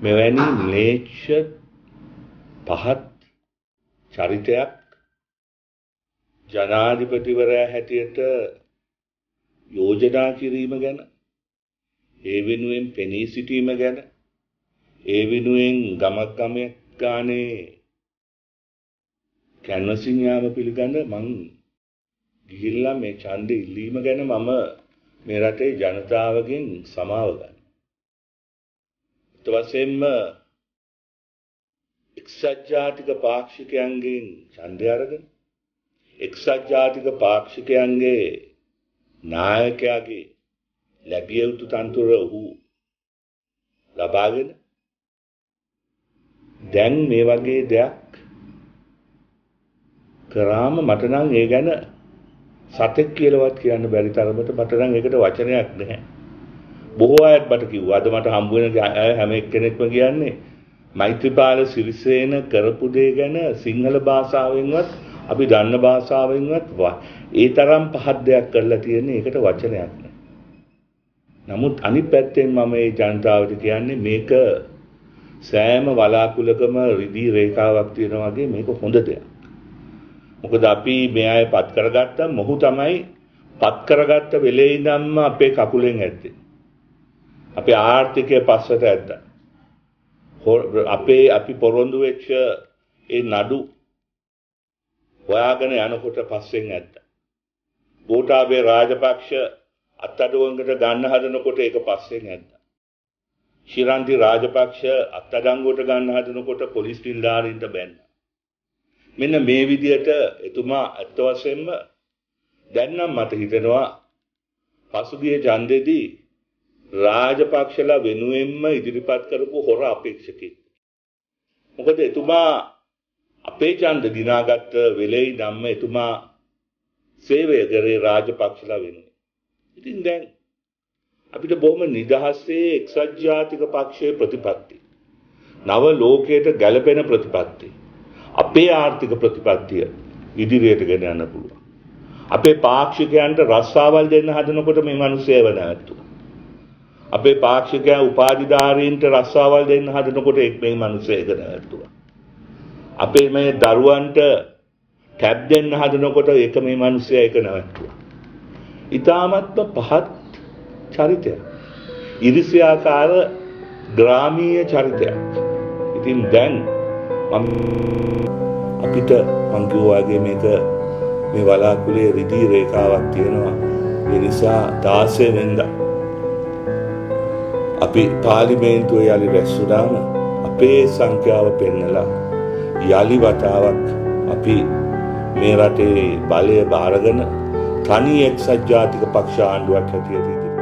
මෙවැනි ම්ලේච්ඡ පහත් චරිතයක් ජනාධිපතිවරයා හැටියට යෝජනා කිරීම ගැන ඒ වෙනුවෙන් පෙනී සිටීම ගැන ඒ වෙනුවෙන් ගමක් ගමක් ගානේ කැන්වසින් යාම පිළිගන්න මං ගිහිල්ලා මේ ඡන්දෙ ඉල්ලීම ගැන මම මේ රටේ ජනතාවගෙන් සමාව ගන්න. ඊට පස්සෙන්ම එක්සත් ජාතික පාක්ෂිකයන්ගෙන් ඡන්දය අරගෙන එක්සත් ජාතික පාක්ෂිකයන්ගේ නායකයාගේ ලැබිය යුතු තන්තුර ඔහු ලබාගෙන දැන් මේ වගේ දෙයක් කරාම මට නම් ඒ ගැන සතෙක් කියලාවත් කියන්න බැරි තරමට මට නම් ඒකට වචනයක් නැහැ. බොහෝ අයත් මට කිව්වා. අද මට හම්බ වෙන අය හැම එක්කෙනෙක්ම කියන්නේ මෛත්‍රීපාල සිරිසේන කරපු දේ ගැන සිංහල භාෂාවෙන්වත් අපි දන්න භාෂාවෙන්වත් ඒ තරම් පහත් දෙයක් කරලා තියෙන්නේ ඒකට වචනයක් නැහැ. නමුත් අනිත් පැත්තෙන් මම මේ ජනතාවට කියන්නේ මේක සෑම වලාකුලකම රිදී රේඛාවක් තියෙනවා වගේ මේක හොඳ දෙයක්. මොකද අපි මේ අය පත් කරගත්තා මොහු තමයි පත් කරගත්ත වෙලේ ඉඳන්ම අපේ කකුලෙන් ඇද්දේ. අපේ ආර්ථිකය පස්සට ඇද්දා. අපේ අපි පොරොන්දු වෙච්ච ඒ නඩු හොයාගෙන යනකොට පස්සෙන් ඇද්දා. ගෝඨාභය රාජපක්ෂ අත්අඩංගුවට ගන්න හදනකොට ඒක පස්සෙන් ඇද්දා. ශිරන්ති රාජපක්ෂ අත්අඩංගුවට ගන්න හදනකොට පොලිස් නිලධාරීන්ට බැන්නා. මෙන්න මේ විදිහට එතුමා අත්ත වශයෙන්ම දැන් නම් මට හිතෙනවා පසුගිය ඡන්දෙදී රාජපක්ෂලා වෙනුවෙන්ම ඉදිරිපත් කරපු හොර අපේක්ෂකෙක්. මොකද එතුමා අපේ ඡන්ද දිනාගත්ත වෙලෙයි ධම්ම එතුමා සේවය කරේ රාජපක්ෂලා වෙනුවෙන්. ඉතින් දැන් අපිට බොහොම නිදහසේ එක්සත් ජාතික පක්ෂයේ ප්‍රතිපත්ති. නව ලෝකයට ගැළපෙන ප්‍රතිපත්ති. අපේ ආර්ථික ප්‍රතිපත්තිය ඉදිරියට ගෙන යන්න පුළුවන්. අපේ පාක්ෂිකයන්ට රස්සාවල් දෙන්න හදනකොට මේ මිනිස්සේව නැවතුණා. අපේ පාක්ෂිකයන් උපාධිධාරීන්ට රස්සාවල් දෙන්න හදනකොට එක් මේ මිනිස්සේක නැවතුණා. අපේ මේ දරුවන්ට ටැබ් දෙන්න හදනකොට ඒක මේ මිනිස්සයා එක නැවතුණා. ඊ타මත්ම පහත් චරිතයක්. ඉරිසියාකාර ග්‍රාමීය චරිතයක්. ඉතින් දැන් අපිට මං වගේ මේක මේ වලාකුලේ රිදී රේඛාවක් තියෙනවා. ඒ නිසා 16 වෙනිදා අපි පාර්ලිමේන්තුවේ යලි රැස්වුණාම අපේ සංඛ්‍යාව පෙන්නලා යලි වතාවක් අපි මේ රටේ බලය බාරගෙන තනි එක්සත් ජාතික පක්ෂ ආණ්ඩුවක් හැටියට